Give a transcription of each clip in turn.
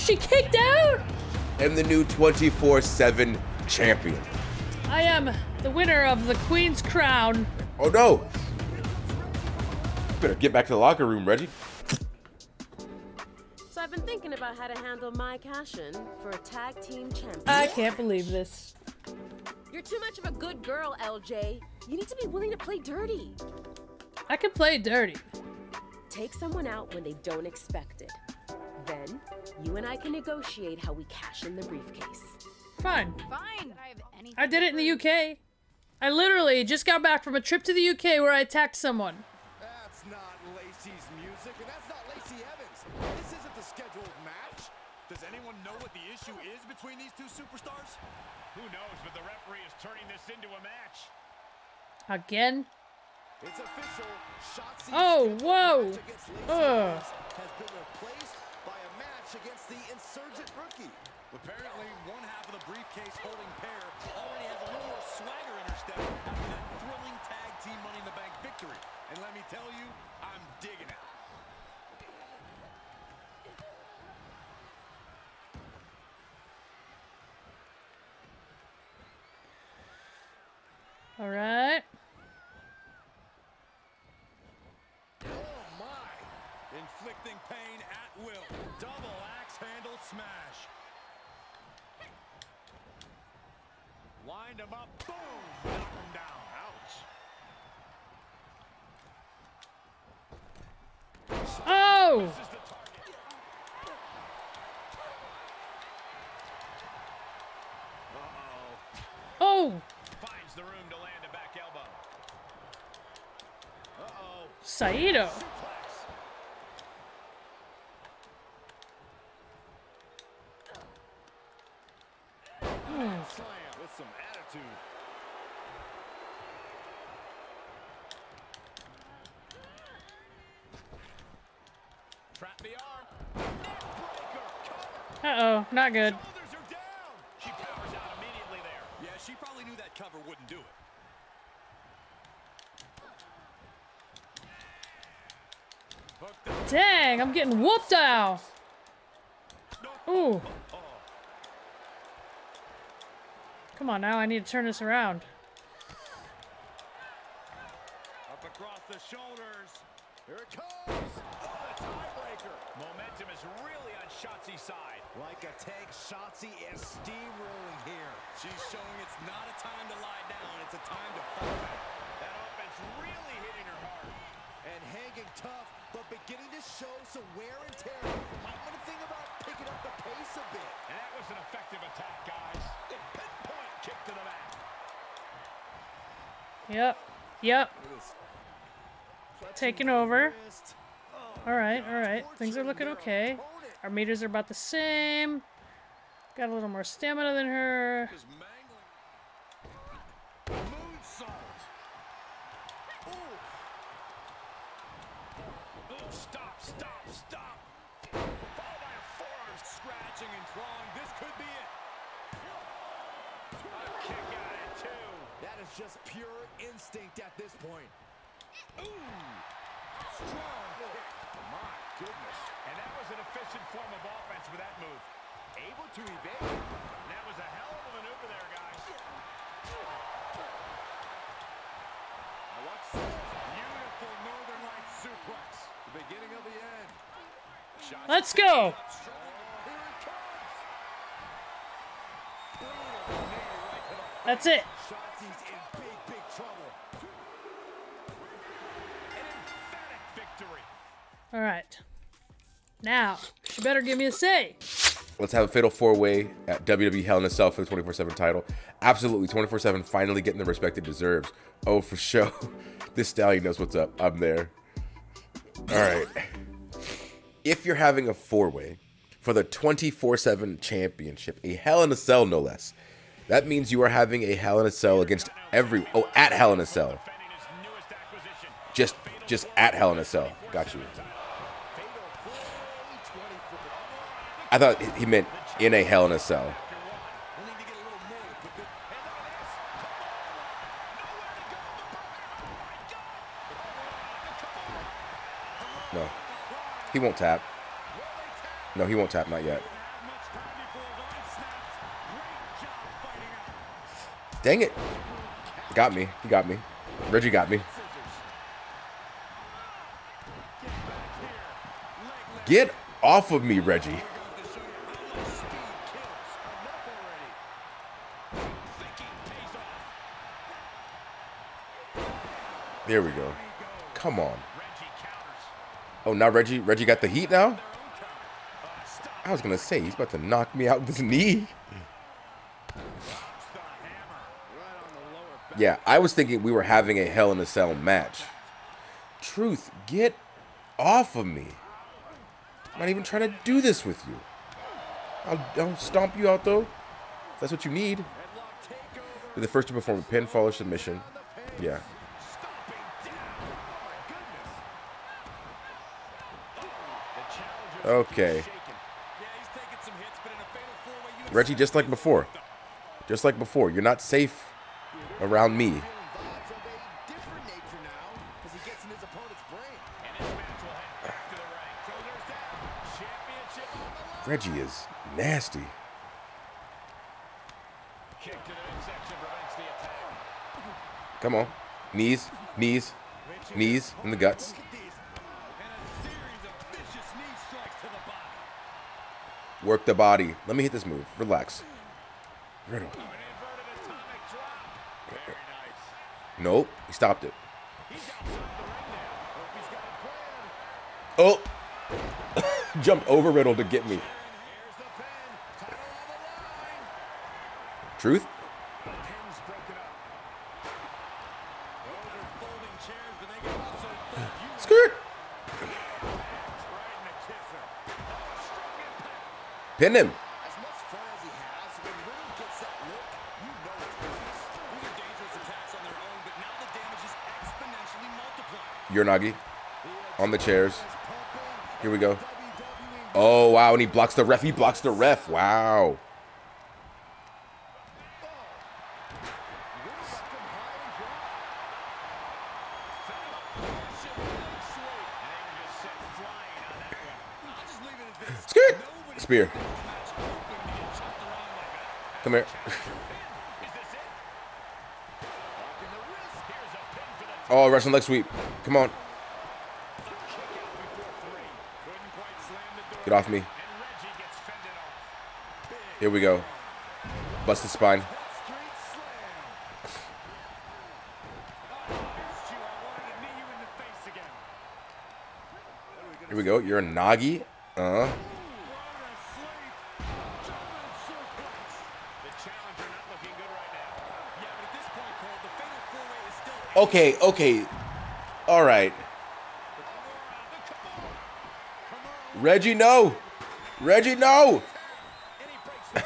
she kicked out? And the new 24 7 champion. I am the winner of the Queen's Crown. Oh no! Better get back to the locker room, Reggie. So I've been thinking about how to handle my cash-in for a tag team champion. I can't believe this. You're too much of a good girl, LJ. You need to be willing to play dirty. I can play dirty. Take someone out when they don't expect it. Then, you and I can negotiate how we cash in the briefcase. Fine. Fine. I. I did it in the UK. I literally just got back from a trip to the UK where I attacked someone. That's not Lacey's music, and that's not Lacey Evans. This isn't the scheduled match. Does anyone know what the issue is between these two superstars? Who knows, but the referee is turning this into a match. Again? It's official. Shotzi's Oh, whoa. match against Lacey Ugh. Match against the insurgent rookie. Apparently, one half of the briefcase holding pair already has a little more swagger in her step after that thrilling tag team Money in the Bank victory. And let me tell you, I'm digging it. All right. Oh my! Inflicting pain at will. Double axe handle smash. Lined him up. Boom. Knock him down. Ouch. Oh! This is the target. Oh! Uh-oh. Oh! Finds the room to land a back elbow. Uh-oh. Saito. Suplex. Slam with some attitude. Trap the arm. Neckbreaker. Cover. Uh-oh, not good. Shoulders are down. She powers out immediately there. Yeah, she probably knew that cover wouldn't do it. Dang, I'm getting whooped out. Ooh. Uh-huh. Come on now, I need to turn this around. Up across the shoulders. Here it comes. Momentum is really on Shotzi's side. Like a tank, Shotzi is steamrolling here. She's showing it's not a time to lie down. It's a time to fight back. That offense really hitting her hard. And hanging tough, but beginning to show some wear and tear. Might want to think about picking up the pace a bit. And that was an effective attack, guys. A pinpoint kick to the back. Yep. Yep. Look at this. Taking over. Wrist. Oh, All right, God, all right. Things are looking okay. Our meters are about the same. Got a little more stamina than her. Just pure instinct at this point. Ooh. Strong kick. My goodness. And that was an efficient form of offense with that move. Able to evade. That was a hell of a maneuver there, guys. Now watch this. Beautiful Northern Lights suplex. The beginning of the end. Shots Let's go. strong. Here All right. Now, she better give me a say. Let's have a fatal four way at WWE Hell in a Cell for the 24 7 title. Absolutely, 24 7 finally getting the respect it deserves. Oh, for sure. This stallion knows what's up. I'm there. All right. If you're having a four way for the 24 7 championship, a Hell in a Cell no less, that means you are having a Hell in a Cell against every. Oh, at Hell in a Cell. Just, just at Hell in a Cell. Got you. I thought he meant in a Hell in a Cell. No. He won't tap. No, he won't tap, not yet. Dang it. Got me. He got me. Reggie got me. Get off of me, Reggie. There we go. Come on. Oh, now Reggie. Reggie got the heat now. I was gonna say he's about to knock me out with his knee. Yeah, I was thinking we were having a Hell in a Cell match. Truth, get off of me. I'm not even trying to do this with you. I'll, I'll stomp you out though. That's what you need. Be the first to perform a pinfall or submission. Yeah. Okay. Reggie, just like before. Just like before. You're not safe around me. Thoughts of a different nature now as he gets in his opponent's brain. Reggie is nasty. Come on. Knees, knees, knees in the guts. Work the body. Let me hit this move. Relax. Riddle. Nope. He stopped it. Oh. Jumped over Riddle to get me. Truth? Skirt. Pin him. As much fun as he has, when Riddle gets that look, you know it's business. These are dangerous attacks on their own, but now the damage is exponentially him. Uranage on the chairs. Here we go. Oh, wow. And he blocks the ref. He blocks the ref. Wow. Spear. Come here. Oh, Russian leg sweep. Come on. Get off me. Here we go. Bust the spine. Here we go. Uranage. Uh. Okay, okay. All right. Reggie, no. Reggie, no.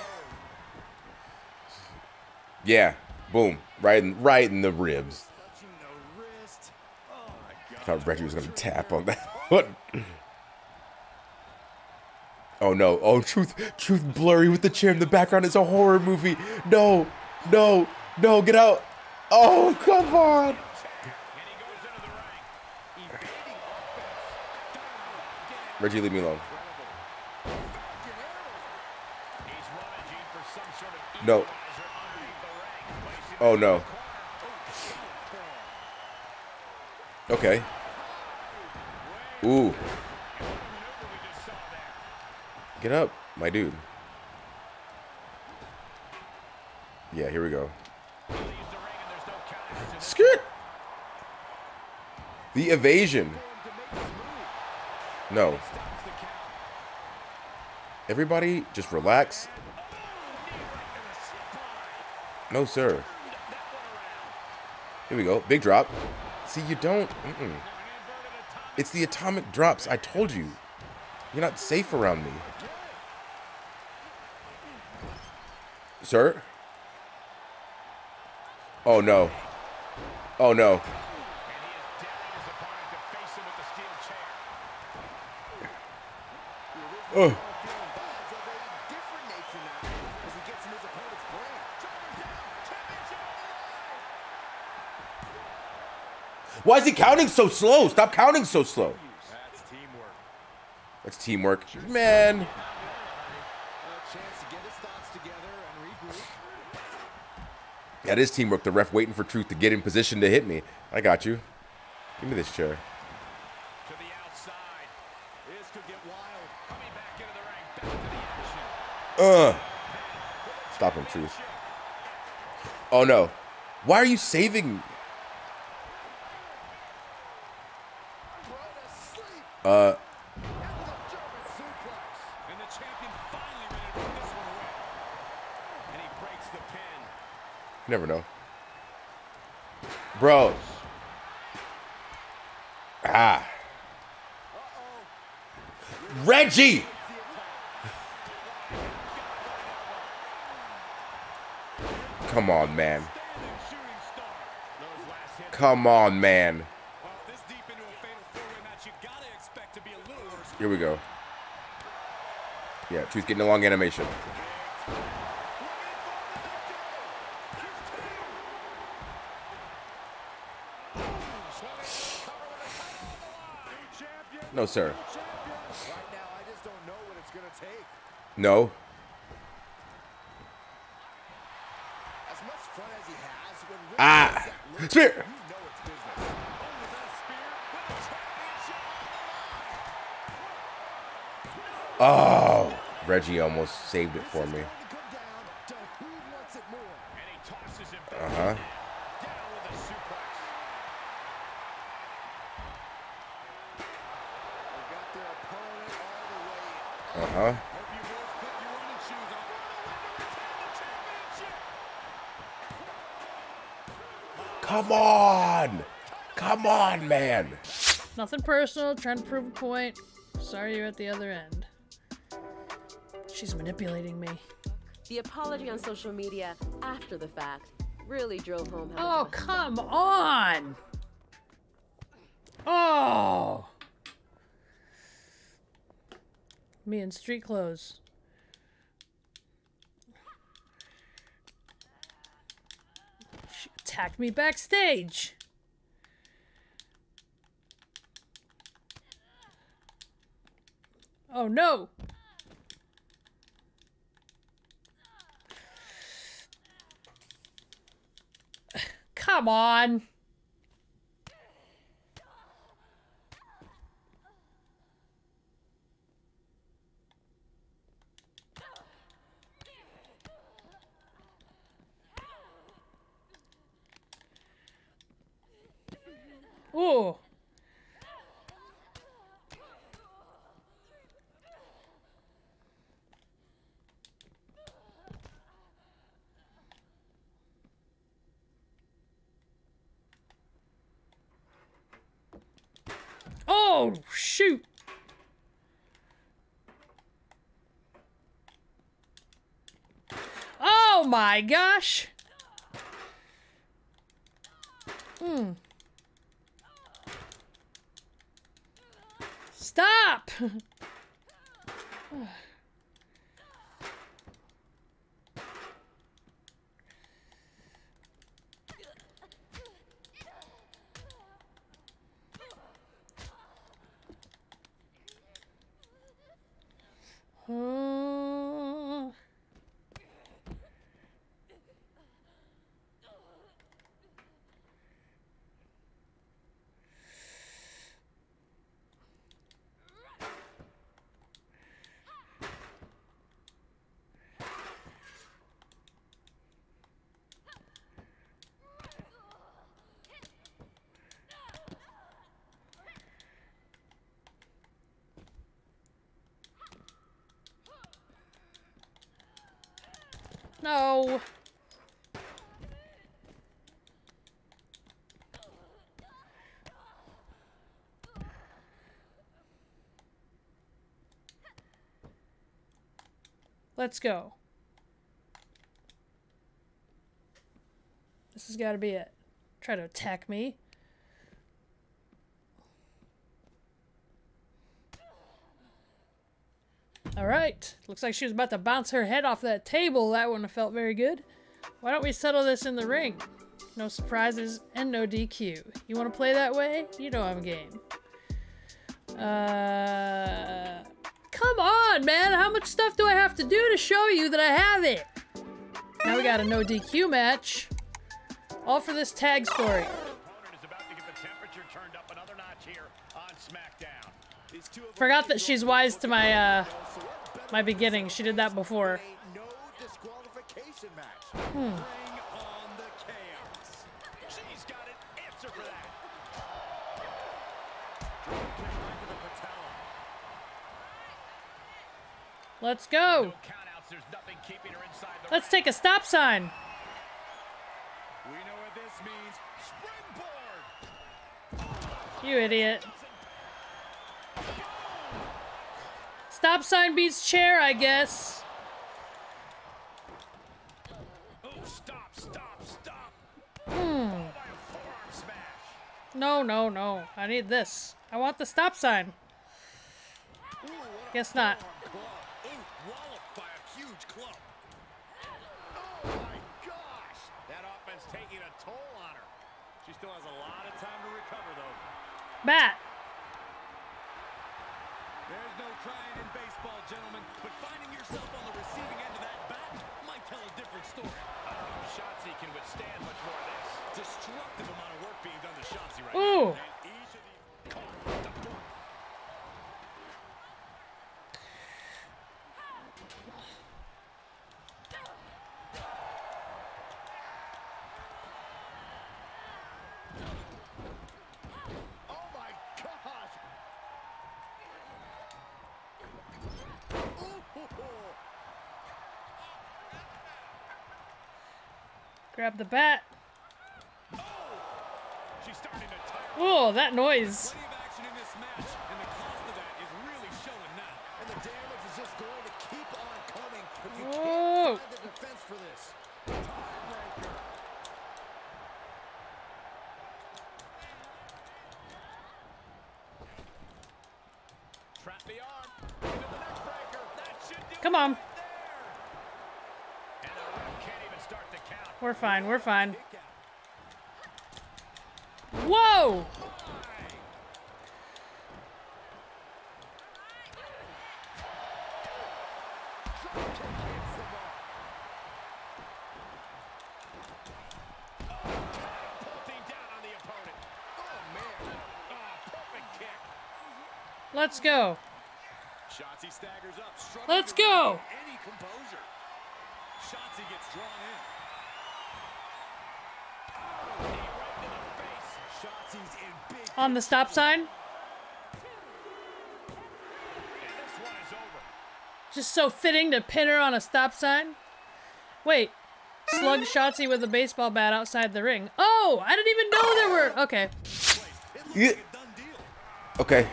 yeah. Boom. Right in, right in the ribs. Thought Reggie was gonna tap on that one. Oh no. Oh, truth, truth blurry with the chair in the background. It's a horror movie. No, no, no, get out. Oh, come on. Reggie, leave me alone. No. Oh no. Okay. Ooh. Get up, my dude. Yeah, here we go. Skirt. The evasion. No. Everybody, just relax. No, sir. Here we go. Big drop. See, you don't. Mm -mm. It's the atomic drops. I told you. You're not safe around me. Sir? Oh, no. Oh, no. Oh. Different nature now as he gets in his opponent's brain. Why is he counting so slow? Stop counting so slow. That's teamwork. That's teamwork. Man. That is teamwork. The ref waiting for Truth to get in position to hit me. I got you. Give me this chair. To the outside. This could get wild. Coming back into the ring. Ugh. Stop him, Truth. Oh no. Why are you saving? Uh, never know. Bro. Ah. Reggie! Come on, man. Standing shooting star. Those last hits. Come on, man. Well, this deep into a fatal four-way match, you gotta expect to be a little worse. Here we go. Yeah, Truth getting a long animation. No, sir. Right now, I just don't know what it's going to take. No. As much fun as he has, when Rick Ah. Spear. Oh. Reggie almost saved it for me. It's going to come down to who wants it more. And he tosses him Uh back huh. down with a suplex. They got their opponent all the way in. Uh huh. Hope you boys put your running shoes on. Defend the championship. Come on. Come on, man. Nothing personal, trying to prove a point. Sorry you're at the other end. She's manipulating me. The apology on social media after the fact really drove home how Oh, come on! Oh! Me in street clothes. She attacked me backstage. Oh no! Come on! Ooh. Oh, shoot. Oh my gosh. Hmm. Stop. Uh, No. Let's go. This has got to be it. Try to attack me. All right. Looks like she was about to bounce her head off that table. That wouldn't have felt very good. Why don't we settle this in the ring? No surprises and no DQ. You want to play that way? You know I'm game. Uh, come on, man. How much stuff do I have to do to show you that I have it? Now we got a no DQ match. All for this tag story. Forgot that she's wise to my uh my beginning. She did that before. patella. Let's go. Let's take a stop sign. You idiot. Stop sign beats chair, I guess. Oh, stop, stop, stop. Hmm. No, no, no. I need this. I want the stop sign. Guess not. Club. Ooh, walloped by a huge club. That offense taking a toll on her. She still has a lot of time to recover, though. Bat. There's no crying in baseball, gentlemen, but finding yourself on the receiving end of that bat might tell a different story. I don't know if Shotzi can withstand much more of this. Destructive amount of work being done to Shotzi right Ooh. now. And each of the... Caught. Ducked her. Oh my gosh! Ooh. Grab the bat. She's starting to tire. Oh, that noise. Plenty of action in this match, and the cost of that is really showing now. And the damage is just going to keep on coming if you Whoa. can't find the defense for this. Trap the arm. Into the neck breaker. That should do Come on. it there. And the ref can't even start the count. We're fine. We're fine. Whoa! Catapulting down on the opponent. Man. Perfect kick. Let's go. Shotzi staggers up. struggling Let's go. On the stop sign. Just so fitting to pin her on a stop sign. Wait. Slug Shotzi with a baseball bat outside the ring. Oh, I didn't even know there were. Okay. Yeah. Okay.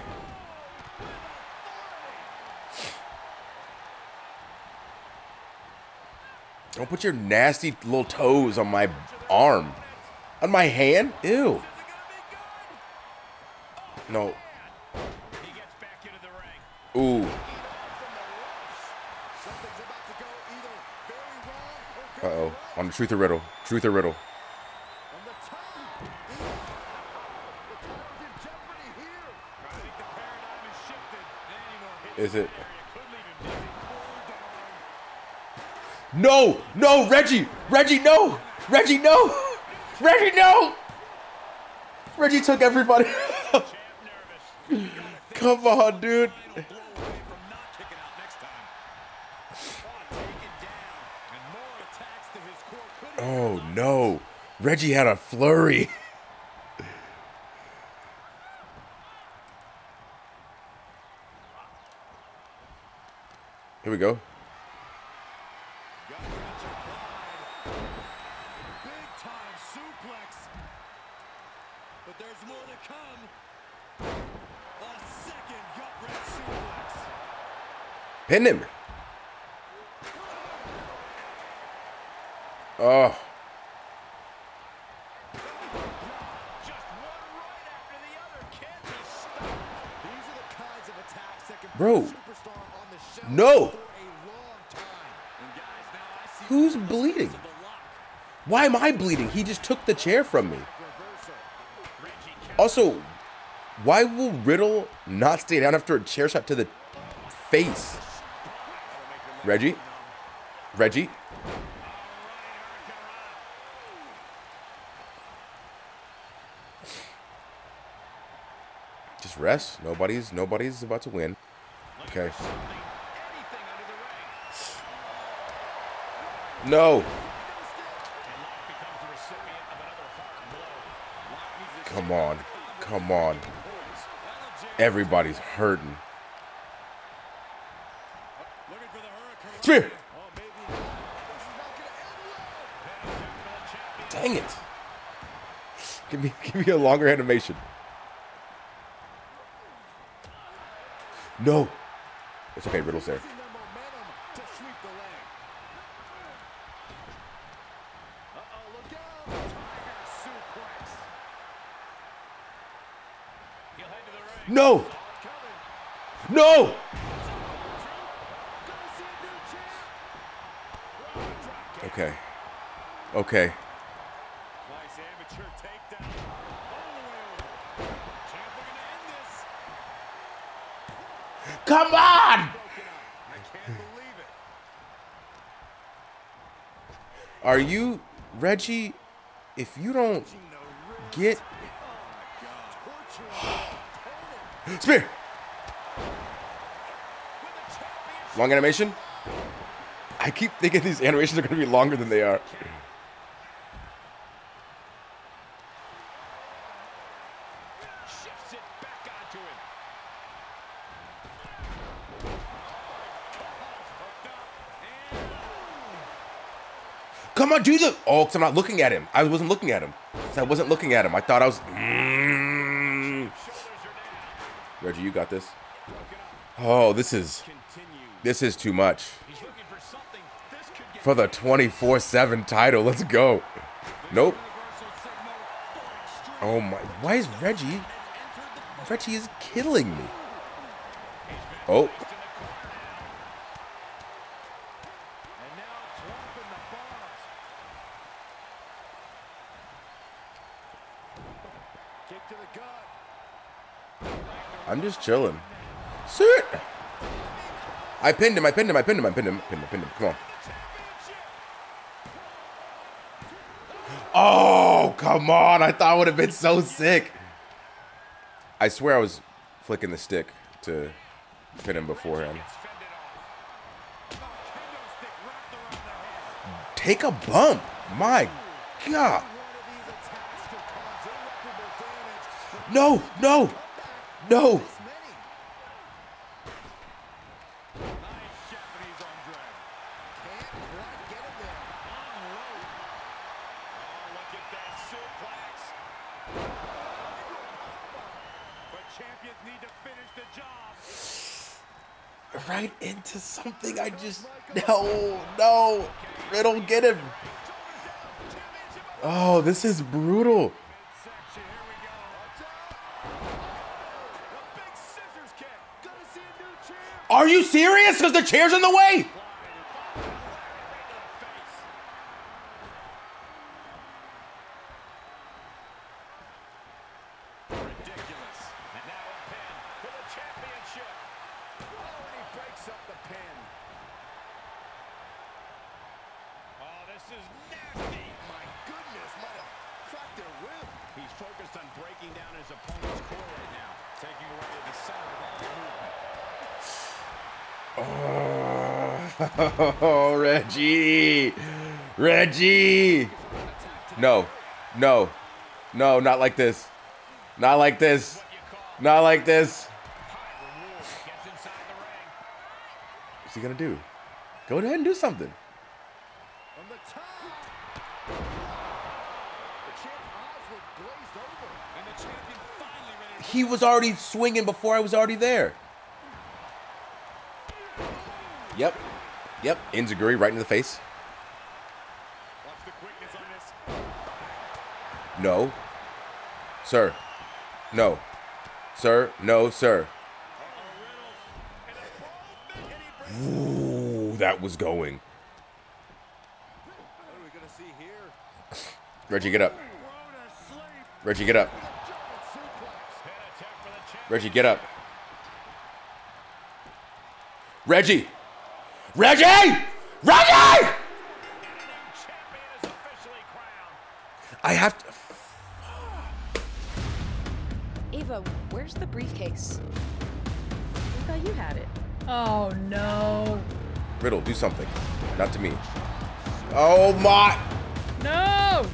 Don't put your nasty little toes on my arm. On my hand? Ew. No. He gets back into the ring. Ooh. Something's about to go either very wrong or Uh oh. On the truth or riddle. Truth or riddle. Is it? No! No! Reggie! Reggie, no! Reggie, no! Reggie, no! Reggie took everybody. Come on, dude. Oh no. Reggie had a flurry. Here we go. Gut wrencher applied. Big time suplex. But there's more to come. A second gut wrench suplex. Pin him. Oh, Just one right after the other. Can't be stopped. These are the kinds of attacks that can Bro. put a superstar on the shelf No. for a long time. And him. now I see who's bleeding? Why am I bleeding? He just took the chair from me. Also, why will Riddle not stay down after a chair shot to the face? Reggie. Reggie. Just rest. Nobody's nobody's about to win. Okay. No. Come on. Come on. Everybody's hurting. Spear. Dang it. Give me give me a longer animation. No. It's okay, Riddle's there. Using their end this. Come on! I can't believe it. Are you Reggie? If you don't get Spear! Long animation? I keep thinking these animations are gonna be longer than they are. Come on, do the. Oh, because I'm not looking at him. I wasn't looking at him. I wasn't looking at him. I thought I was. Mm. Reggie, you got this. Oh, this is. This is too much. He's looking for something. This could get For the 24 7 title. Let's go. Nope. Oh my. Why is Reggie. Reggie is killing me. Oh. I'm just chilling. Sit. I pinned him. I pinned him. I pinned him. I pinned him. Pinned him. Pinned him. Come on. Oh, come on. I thought it would have been so sick. I swear I was flicking the stick to pin him beforehand. Take a bump. My God. No, no, no. This many. Nice Japanese arm drag. Can't quite get him there. Unload. Oh, look at that suplex. But champions need to finish the job. Right into something I just. No, no. Riddle, get him. Oh, this is brutal. Section, here we go. A big scissors kick. Gonna see a new champ. Are you serious? Because the chair's in the way. Ridiculous. And now a pin for the championship. Oh, and he breaks up the pin. Oh, this is nasty. My goodness, might have cracked their rib. He's focused on breaking down his opponent's core right now, taking away the center of all movement. Oh, oh, Reggie. Reggie. No, no, no, not like this. Not like this. Not like this. What's he gonna do? Go ahead and do something. To He was already swinging before I was already there. Yep. Yep. Enzuigiri right in the face. No. Sir. No. Sir. No, sir. Ooh, that was going. Reggie, get up. Reggie, get up. Reggie, get up. Reggie! Reggie! Reggie! Champion is officially crowned. I have to. Ava, where's the briefcase? I thought you had it. Oh no. Riddle, do something. Not to me. Oh my! No!